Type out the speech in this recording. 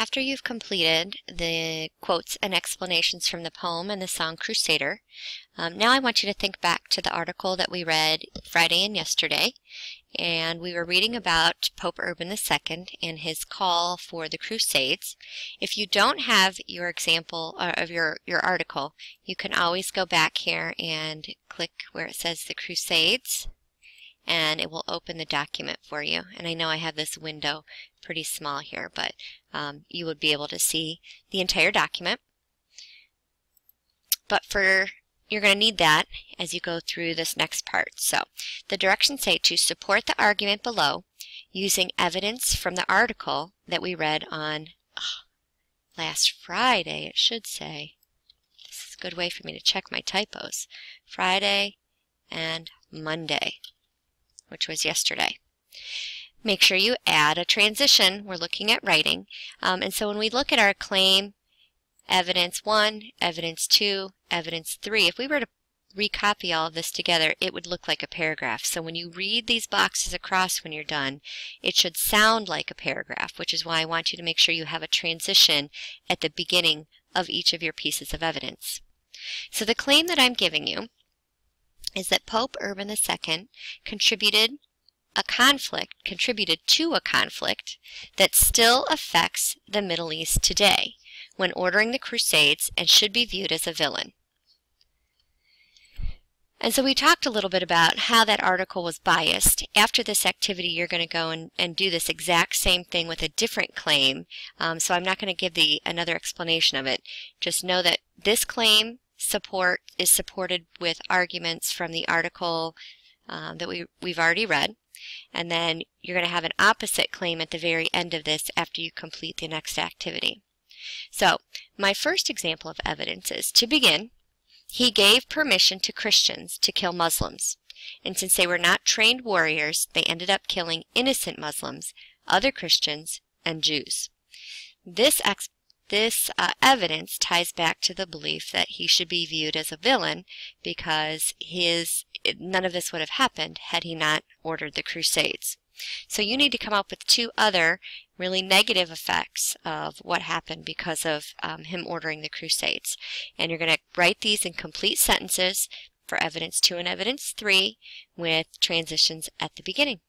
After you've completed the quotes and explanations from the poem and the song Crusader, um, now I want you to think back to the article that we read Friday and yesterday. And we were reading about Pope Urban II and his call for the Crusades. If you don't have your example uh, of your, your article, you can always go back here and click where it says the Crusades and it will open the document for you. And I know I have this window pretty small here, but um, you would be able to see the entire document. But for you're going to need that as you go through this next part. So the directions say to support the argument below using evidence from the article that we read on oh, last Friday, it should say. This is a good way for me to check my typos. Friday and Monday which was yesterday. Make sure you add a transition. We're looking at writing. Um, and so when we look at our claim, evidence 1, evidence 2, evidence 3, if we were to recopy all of this together, it would look like a paragraph. So when you read these boxes across when you're done, it should sound like a paragraph, which is why I want you to make sure you have a transition at the beginning of each of your pieces of evidence. So the claim that I'm giving you is that Pope Urban II contributed a conflict, contributed to a conflict that still affects the Middle East today when ordering the Crusades and should be viewed as a villain. And so we talked a little bit about how that article was biased. After this activity, you're going to go and, and do this exact same thing with a different claim. Um, so I'm not going to give the another explanation of it. Just know that this claim support is supported with arguments from the article um, that we, we've already read. And then you're going to have an opposite claim at the very end of this after you complete the next activity. So my first example of evidence is, to begin, he gave permission to Christians to kill Muslims. And since they were not trained warriors, they ended up killing innocent Muslims, other Christians, and Jews. This ex this uh, evidence ties back to the belief that he should be viewed as a villain because his none of this would have happened had he not ordered the Crusades. So you need to come up with two other really negative effects of what happened because of um, him ordering the Crusades. And you're going to write these in complete sentences for evidence 2 and evidence 3 with transitions at the beginning.